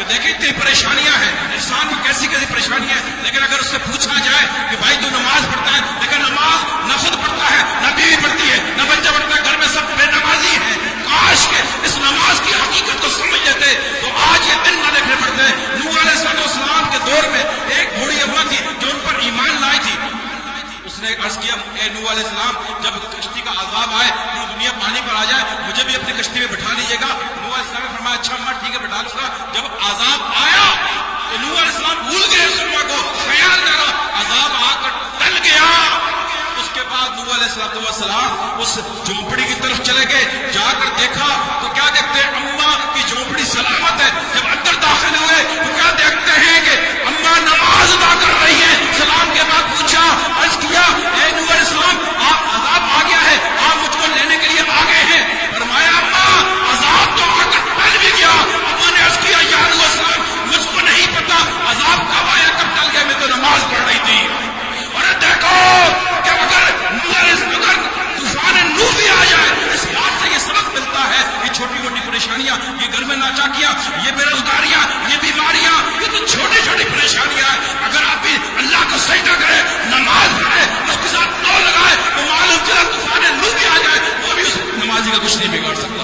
کہ دیکھیں اتنی پریشانیاں ہیں، انسان کو کیسی کیسی پریشانیاں ہیں، لیکن اگر اس سے پوچھا جائے کہ بھائی تو نماز پڑھتا ہے، لیکن نماز نہ خود پڑھتا ہے، نہ بیوی پڑھتی ہے، نہ بچہ پڑھتا ہے، گھر میں سب بے نمازی ہیں۔ کاش کے اس نماز کی حقیقت کو سمجھ لیتے، تو آج یہ دن نہ دیکھنے پڑتے۔ نور علیہ السلام کے دور میں ایک بوڑھی اما تھی جو ان پر ایمان لائی تھی۔ اس نے عرض کیا، اے نو علیہ السلام، جب کشتی کا عذاب آئے پوری دنیا پانی پر آ جائے، مجھے بھی اپنی کشتی میں بٹھا لیجیے گا نو علیہ السلام نے فرمایا اچھا اماں ٹھیک ہے بٹھا لوں گا جب عذاب آیا تو نور علیہ السلام بھول گئے اس اماں کو۔ خیال کرا عذاب آ کر ٹل گیا۔ اس کے بعد نور علیہ السلام اس جھونپڑی کی طرف چلے گئے۔ جا کر دیکھا میں ناچاکیاں یہ بے روزگاریاں یہ بیماریاں، یہ تو چھوٹی چھوٹی پریشانیاں ہیں۔ اگر آپ بھی اللہ کو سجدہ کریں، نماز پڑھے اس کے ساتھ نو لگائے تو معلوم چلا طوفان لو بھی آ جائے وہ بھی اس نمازی کا کچھ نہیں بگاڑ سکتا۔